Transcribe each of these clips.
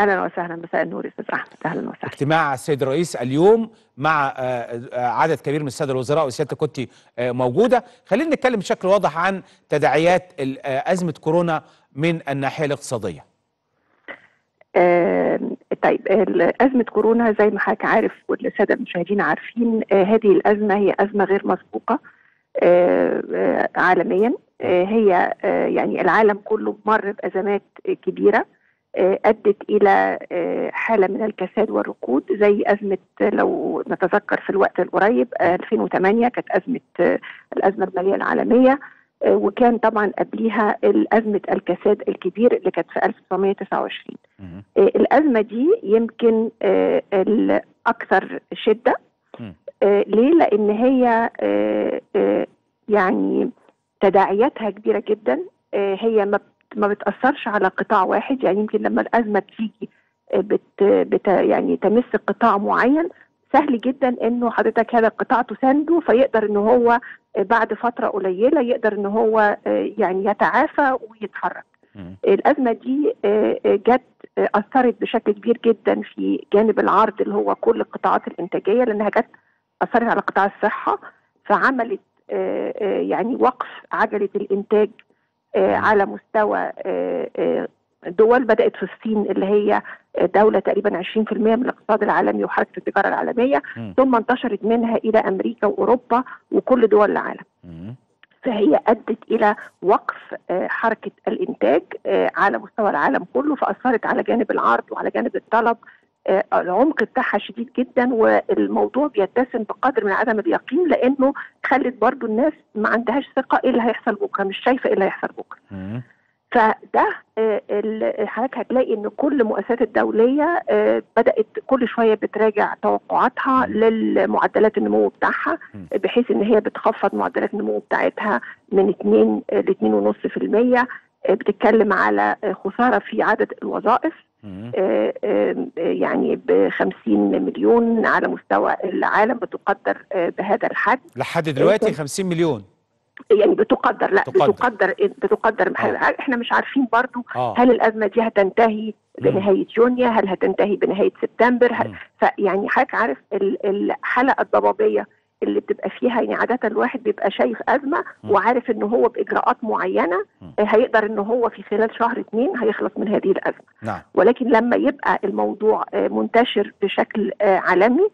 أهلا وسهلا. مساء النور أستاذ أحمد. أهلا وسهلا. اجتماع السيد الرئيس اليوم مع آه، آه، عدد كبير من السادة الوزراء وسيادتك كنت آه، موجودة. خلينا نتكلم بشكل واضح عن تداعيات أزمة كورونا من الناحية الاقتصادية. آه طيب أزمة كورونا زي ما حضرتك عارف والسادة المشاهدين عارفين آه هذه الأزمة هي أزمة غير مسبوقة آه عالميا. هي يعني العالم كله مر بأزمات آه، آه، أدت إلى آه، حالة من الكساد والركود زي آه، لو نتذكر في الوقت القريب آه، 2008 كانت أزمة آه، الأزمة المالية العالمية آه، وكان طبعا قبليها ازمه الكساد الكبير اللي كانت في 1929 مم. آه، الأزمة دي يمكن مم. آه، ليه؟ لأن هي يعني تداعياتها كبيرة جدا هي ما ما بتأثرش على قطاع واحد يعني يمكن لما الأزمة بتيجي آه، بت بت يعني تمس قطاع معين سهل جدا إنه حضرتك هذا القطاع تسانده فيقدر ان هو آه، بعد فترة قليلة يقدر ان هو آه، يعني يتعافى ويتحرك. الأزمة دي جت أثرت بشكل كبير جدا في جانب العرض اللي هو كل القطاعات الإنتاجية لأنها جت أثرت على قطاع الصحة فعملت يعني وقف عجلة الإنتاج على مستوى آه، آه، دول بدأت في الصين اللي هي آه، دولة تقريبا 20% من الاقتصاد العالمي وحركة التجارة العالمية مم. ثم انتشرت منها إلى أمريكا وأوروبا وكل دول العالم مم. فهي أدت إلى وقف آه، حركة الإنتاج آه، على مستوى العالم كله فأثرت على جانب العرض وعلى جانب الطلب آه، العمق بتاعها شديد جدا والموضوع بيتسم بقدر من عدم اليقين لأنه خلت برضو الناس ما عندهاش ثقة إيه اللي هيحصل بكرة مش شايفة إيه اللي هيحصل بكرة. فده آه، حضرتك هتلاقي إن كل المؤسسات الدولية آه، بدأت كل شوية بتراجع توقعاتها. للمعدلات النمو بتاعها. بحيث إن هي بتخفض معدلات النمو بتاعتها من 2 ل 2.5% آه، بتتكلم على آه، خسارة في عدد الوظائف. آه، آه، يعني ب 50 مليون على مستوى العالم بتقدر آه، بهذا الحجم. لحد دلوقتي كان- 50 مليون. يعني بتقدر لا تقدر. بتقدر بتقدر. آه. إحنا مش عارفين برضو آه. هل الأزمة دي هتنتهي بنهاية يونيو؟ هل هتنتهي بنهاية سبتمبر؟ هل. فيعني حضرتك عارف ال- الحلقة الضبابية اللي بتبقى فيها يعني عادة الواحد بيبقى شايف أزمة. وعارف إن هو بإجراءات معينة. آه، هيقدر إن هو في خلال شهر اتنين هيخلص من هذه الأزمة نعم ولكن لما يبقى الموضوع آه، منتشر بشكل آه، عالمي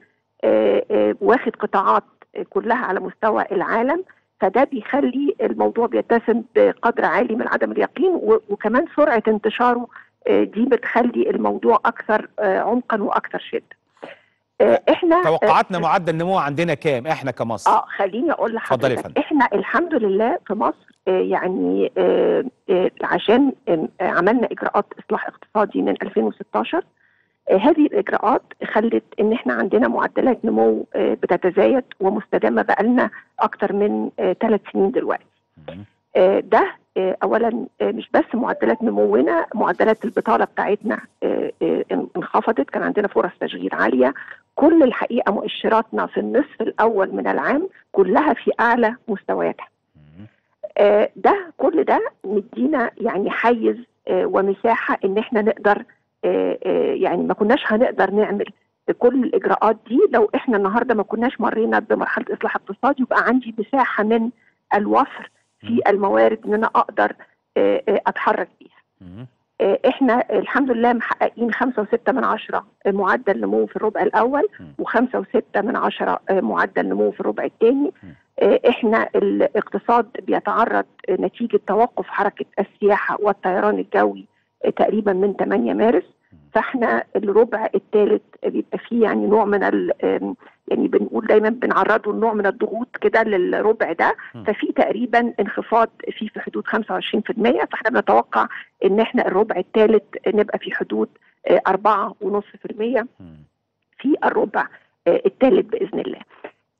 واخد قطاعات كلها على مستوى العالم فده بيخلي الموضوع بيتسم بقدر عالي من عدم اليقين وكمان سرعة انتشاره دي بتخلي الموضوع أكثر عمقا وأكثر شدة. آه، إحنا توقعاتنا معدل النمو عندنا كام إحنا كمصر آه خليني أقول لحضرتك. إحنا الحمد لله في مصر آه، يعني آه، آه، عشان آه، عملنا إجراءات إصلاح اقتصادي من 2016 آه، هذه الإجراءات خلت إن إحنا عندنا معدلات نمو آه، بتتزايد ومستدامة بقالنا أكتر من ثلاث سنين دلوقتي. آه، ده آه، اولا آه، مش بس معدلات نمونا معدلات البطالة بتاعتنا آه، آه، انخفضت كان عندنا فرص تشغيل عالية كل الحقيقة مؤشراتنا في النصف الأول من العام كلها في أعلى مستوياتها. آه، ده كل ده مدينا يعني حيز آه، ومساحة إن إحنا نقدر آه، يعني ما كناش هنقدر نعمل كل الإجراءات دي لو إحنا النهارده ما كناش مرينا بمرحلة إصلاح اقتصادي يبقى عندي مساحة من الوفر في الموارد إن أنا أقدر أتحرك بيها. آه، إحنا الحمد لله محققين خمسة وستة من عشرة معدل نمو في الربع الأول. وخمسة وستة من عشرة معدل نمو في الربع الثاني. إحنا الاقتصاد بيتعرض نتيجة توقف حركة السياحة والطيران الجوي آه، تقريبا من 8 مارس فإحنا الربع الثالث بيبقى فيه يعني نوع من يعني بنقول دايما بنعرضه لنوع من الضغوط كده للربع ده. ففي تقريبا انخفاض فيه في حدود 25% فإحنا بنتوقع إن إحنا الربع الثالث نبقى في حدود آه، 4.5% مم. في الربع آه، الثالث بإذن الله.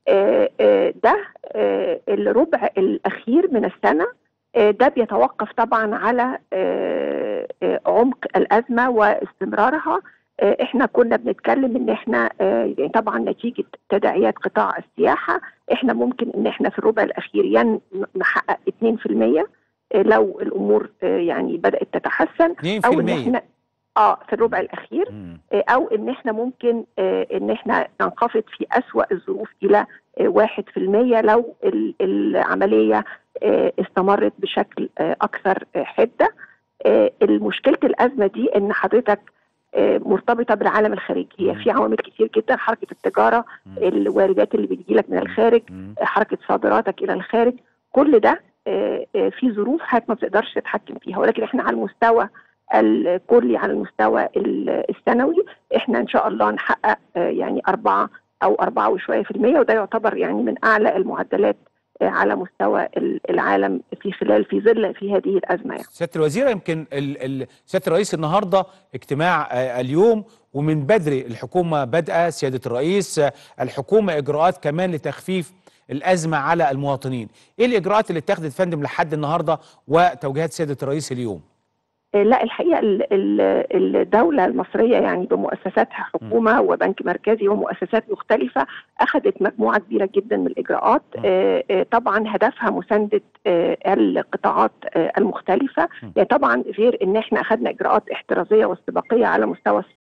آه، آه، ده آه، الربع الأخير من السنة آه، ده بيتوقف طبعا على آه، آه، عمق الأزمة واستمرارها آه، إحنا كنا بنتكلم إن إحنا آه، يعني طبعا نتيجة تداعيات قطاع السياحة إحنا ممكن إن إحنا في الربع الأخير يا نحقق 2% آه، لو الأمور آه، يعني بدأت تتحسن أو إن 2% إحنا آه في الربع الأخير. آه، أو إن إحنا ممكن آه، إن إحنا ننخفض في أسوأ الظروف إلى آه، واحد في المية لو ال- العملية آه، استمرت بشكل آه، أكثر آه، حدة آه، المشكلة الأزمة دي إن حضرتك آه، مرتبطة بالعالم الخارجي هي. في عوامل كتير جدا حركة التجارة. الواردات اللي بتجيلك من الخارج. حركة صادراتك إلى الخارج كل ده آه، آه، في ظروف حضرتك ما بتقدرش تتحكم فيها ولكن إحنا على المستوى الكلي على المستوى ال- السنوي إحنا إن شاء الله نحقق آه، يعني أربعة أو أربعة وشوية في المية وده يعتبر يعني من أعلى المعدلات على مستوى ال- العالم في خلال في ظل في هذه الأزمة يعني. سيادة الوزيرة يمكن سيادة الرئيس النهارده اجتماع آه، اليوم ومن بدري الحكومة بادئه سيادة الرئيس آه، الحكومة إجراءات كمان لتخفيف الأزمة على المواطنين إيه الإجراءات اللي اتخذت فندم لحد النهارده وتوجيهات سيادة الرئيس اليوم لا الحقيقة ال- ال- الدولة المصرية يعني بمؤسساتها حكومة وبنك مركزي ومؤسسات مختلفة أخذت مجموعة كبيرة جدا من الإجراءات. آه، آه، طبعا هدفها مساندة آه، القطاعات آه، المختلفة. يعني طبعا غير إن إحنا أخذنا إجراءات احترازية واستباقية على مستوى